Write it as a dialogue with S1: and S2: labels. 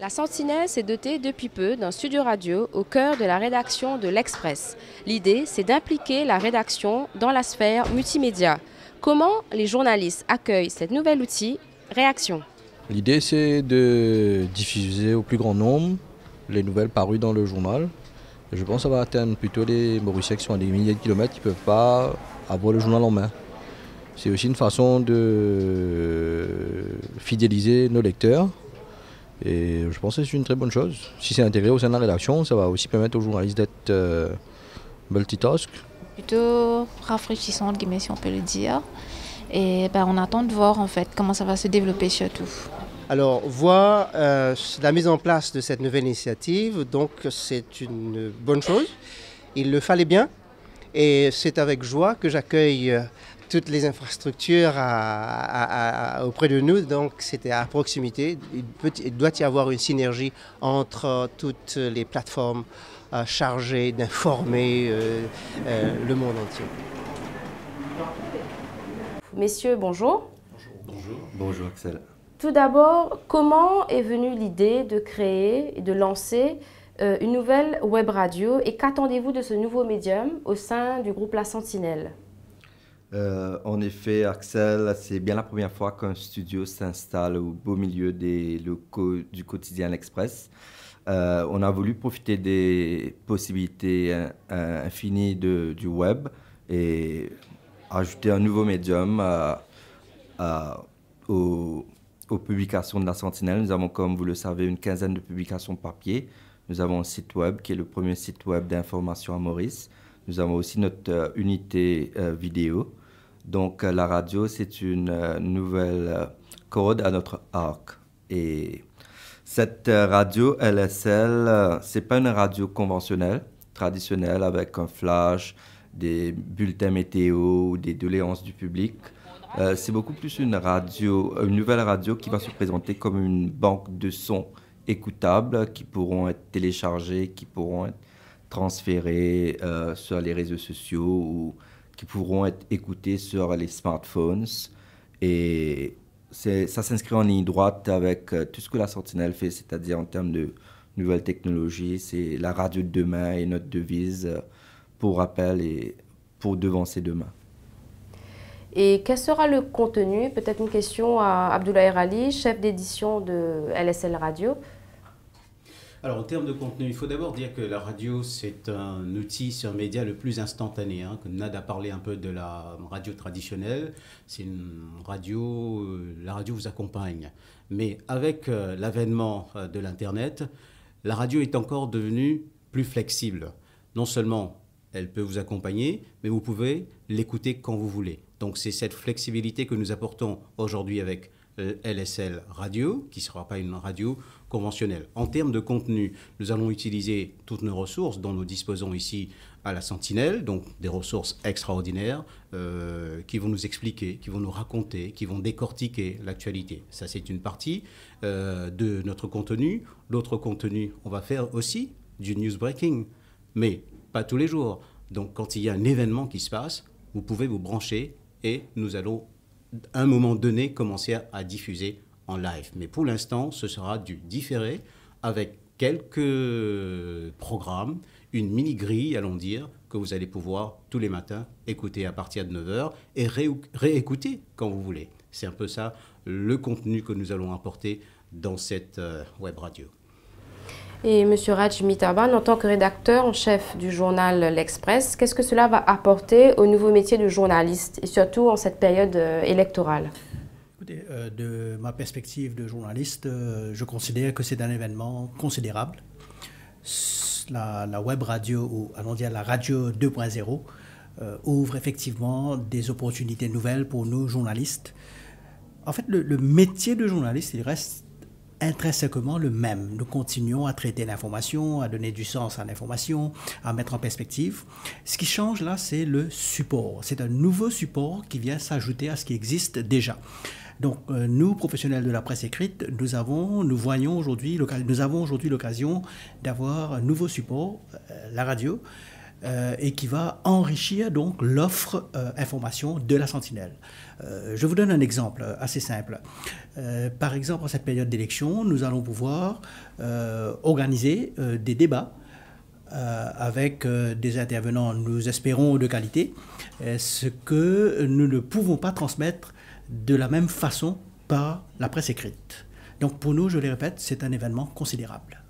S1: La Sentinelle s'est dotée depuis peu d'un studio radio au cœur de la rédaction de l'Express. L'idée, c'est d'impliquer la rédaction dans la sphère multimédia. Comment les journalistes accueillent cet nouvel outil? Réaction.
S2: L'idée, c'est de diffuser au plus grand nombre les nouvelles parues dans le journal. je pense que ça va atteindre plutôt les Mauriciens qui sont à des milliers de kilomètres qui ne peuvent pas avoir le journal en main. C'est aussi une façon de fidéliser nos lecteurs. Et je pense que c'est une très bonne chose. Si c'est intégré au sein de la rédaction, ça va aussi permettre aux journalistes d'être euh, multitask.
S3: Plutôt rafraîchissant, si on peut le dire. Et ben, on attend de voir en fait comment ça va se développer surtout.
S4: Alors, voir euh, la mise en place de cette nouvelle initiative, donc c'est une bonne chose. Il le fallait bien. Et c'est avec joie que j'accueille euh, toutes les infrastructures auprès de nous. Donc, c'était à proximité. Il, doit y avoir une synergie entre toutes les plateformes euh, chargées d'informer le monde entier.
S1: Messieurs, bonjour.
S5: Bonjour. Bonjour, Axel.
S1: Tout d'abord, comment est venue l'idée de créer et de lancer euh, une nouvelle web radio et qu'attendez-vous de ce nouveau médium au sein du groupe La Sentinelle?
S5: Euh, En effet, Axel, c'est bien la première fois qu'un studio s'installe au beau milieu des locaux du quotidien L'Express. Euh, on a voulu profiter des possibilités infinies de, du web et ajouter un nouveau médium aux, publications de la Sentinelle. Nous avons, comme vous le savez, une quinzaine de publications papier. Nous avons un site web qui est le premier site web d'information à Maurice. Nous avons aussi notre euh, unité euh, vidéo. Donc euh, la radio, c'est une nouvelle code à notre arc. Et cette radio LSL, c'est pas une radio conventionnelle, traditionnelle avec un flash, des bulletins météo ou des doléances du public. Euh, c'est beaucoup plus une radio, une nouvelle radio qui va se présenter comme une banque de sons écoutables qui pourront être téléchargés, qui pourront être transférés euh, sur les réseaux sociaux ou qui pourront être écoutés sur les smartphones. Et ça s'inscrit en ligne droite avec euh, tout ce que la Sentinelle fait, c'est-à-dire en termes de nouvelles technologies. C'est la radio de demain et notre devise pour rappel et pour devancer demain.
S1: Et quel sera le contenu? Peut-être une question à Abdoulaye Rali, chef d'édition de LSL Radio.
S6: Alors, en termes de contenu, il faut d'abord dire que la radio, c'est un outil, c'est un média le plus instantané. Hein, que Nad a parlé un peu de la radio traditionnelle. C'est une radio, euh, la radio vous accompagne. Mais avec euh, l'avènement euh, de l'Internet, la radio est encore devenue plus flexible. Non seulement elle peut vous accompagner, mais vous pouvez l'écouter quand vous voulez. Donc c'est cette flexibilité que nous apportons aujourd'hui avec LSL Radio, qui ne sera pas une radio conventionnelle. En termes de contenu, nous allons utiliser toutes nos ressources dont nous disposons ici à la Sentinelle, donc des ressources extraordinaires euh, qui vont nous expliquer, qui vont nous raconter, qui vont décortiquer l'actualité. Ça, c'est une partie euh, de notre contenu. L'autre contenu, on va faire aussi du news breaking, mais pas tous les jours. Donc quand il y a un événement qui se passe, vous pouvez vous brancher et nous allons, à un moment donné, commencer à, diffuser en live. Mais pour l'instant, ce sera du différé avec quelques programmes, une mini-grille, allons dire, que vous allez pouvoir tous les matins écouter à partir de 9h et réécouter quand vous voulez. C'est un peu ça le contenu que nous allons apporter dans cette euh, web radio.
S1: Et M. Raj Mitaban, en tant que rédacteur en chef du journal L'Express, qu'est-ce que cela va apporter au nouveau métier de journaliste, et surtout en cette période euh, électorale?
S7: Euh, de ma perspective de journaliste, euh, je considère que c'est un événement considérable. La, web radio, ou allons dire la radio 2.0, ouvre effectivement des opportunités nouvelles pour nous journalistes. En fait, le, le métier de journaliste, il reste intrinsèquement le même. Nous continuons à traiter l'information, à donner du sens à l'information, à mettre en perspective. Ce qui change là, c'est le support. C'est un nouveau support qui vient s'ajouter à ce qui existe déjà. Donc, euh, nous, professionnels de la presse écrite, nous avons, nous voyons aujourd'hui, nous avons aujourd'hui l'occasion d'avoir un nouveau support, euh, la radio, et qui va enrichir donc l'offre information de la Sentinelle. je vous donne un exemple assez simple. par exemple, en cette période d'élection, nous allons pouvoir organiser des débats avec des intervenants, nous espérons, de qualité, ce que nous ne pouvons pas transmettre de la même façon par la presse écrite. Donc pour nous, je le répète, c'est un événement considérable.